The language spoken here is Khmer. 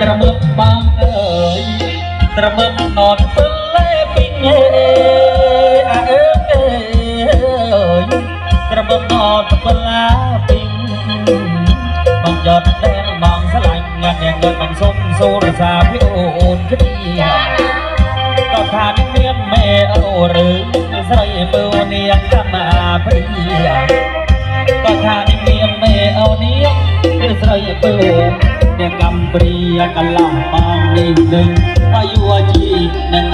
ក្រមឹមននពលែពីងេអើអើអើយក្រមឹមននពឡាពីងបងយត់តែបងស្រឡាញ់ងាត់យ៉ាងងើបងសុំសូរសាពីអូនគ្នាក៏ថានឹងមានមេអូឬស្រីមើលនាងកម្មាព្រាក៏ថានឹងមានមេអូនាងគឺស្រីមើលនាង កម្ព្រាកន្លងបងនេះនឹងអាយុជីនឹង